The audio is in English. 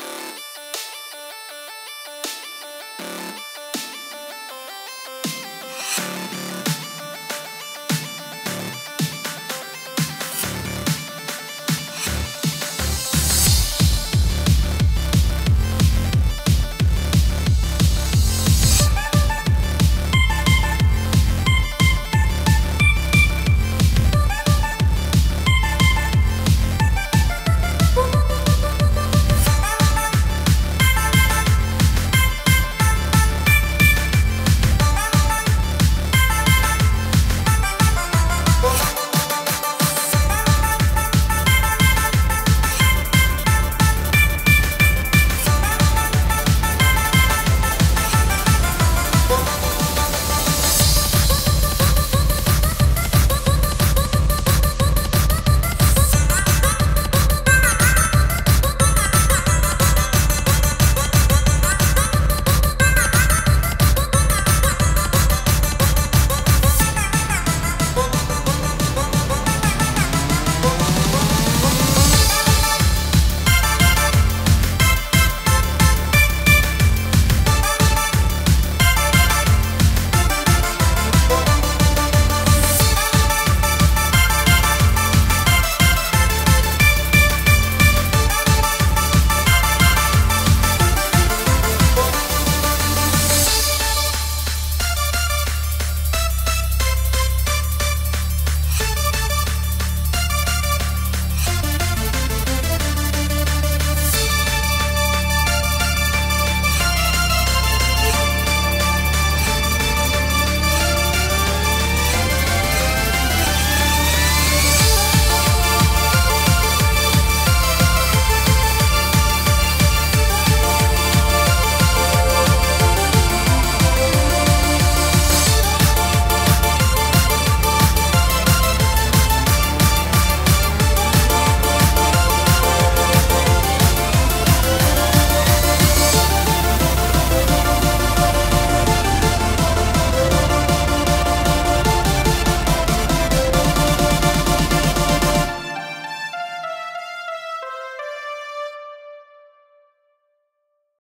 you